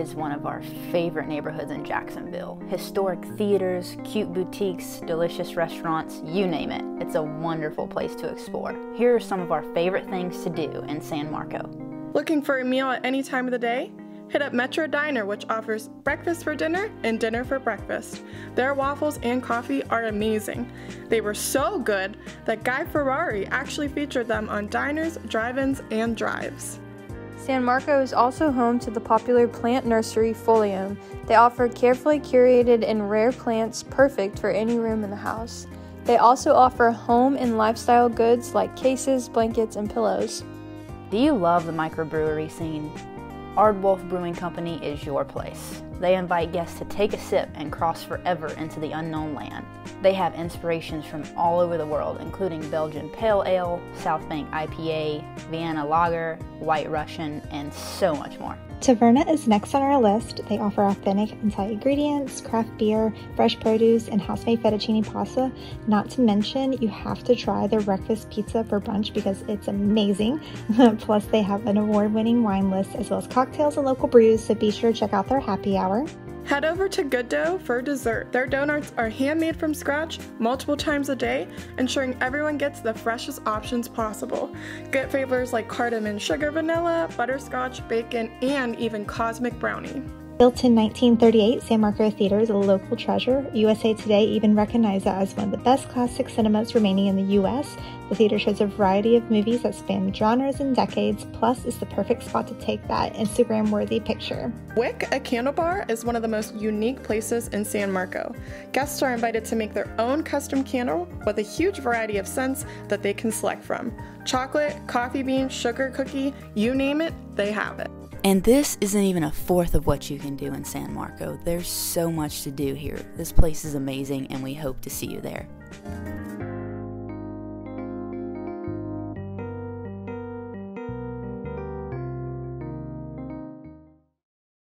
is one of our favorite neighborhoods in Jacksonville. Historic theaters, cute boutiques, delicious restaurants, you name it. It's a wonderful place to explore. Here are some of our favorite things to do in San Marco. Looking for a meal at any time of the day? Hit up Metro Diner, which offers breakfast for dinner and dinner for breakfast. Their waffles and coffee are amazing. They were so good that Guy Fieri actually featured them on diners, drive ins, and dives. San Marco is also home to the popular plant nursery Folium. They offer carefully curated and rare plants perfect for any room in the house. They also offer home and lifestyle goods like cases, blankets, and pillows. Do you love the microbrewery scene? Aardwolf Brewing Company is your place. They invite guests to take a sip and cross forever into the unknown land. They have inspirations from all over the world, including Belgian Pale Ale, South Bank IPA, Vienna Lager, White Russian, and so much more. Taverna is next on our list. They offer authentic inside ingredients, craft beer, fresh produce, and house-made fettuccine pasta. Not to mention, you have to try their breakfast pizza for brunch because it's amazing. Plus, they have an award-winning wine list as well as cocktails and local brews, so be sure to check out their happy hour. Head over to Good Dough for dessert. Their donuts are handmade from scratch multiple times a day, ensuring everyone gets the freshest options possible. Get flavors like cardamom sugar vanilla, butterscotch, bacon, and even cosmic brownie. Built in 1938, San Marco Theater is a local treasure. USA Today even recognized it as one of the best classic cinemas remaining in the US. The theater shows a variety of movies that span genres and decades, plus it's the perfect spot to take that Instagram worthy picture. Wick, a candle bar, is one of the most unique places in San Marco. Guests are invited to make their own custom candle with a huge variety of scents that they can select from. Chocolate, coffee bean, sugar cookie, you name it, they have it. And this isn't even a fourth of what you can do in San Marco. There's so much to do here. This place is amazing, and we hope to see you there.